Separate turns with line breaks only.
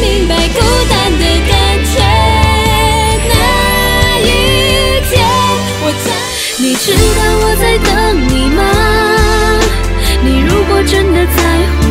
明白孤单的感觉那一天我在你知道我在等你吗？你如果真的在乎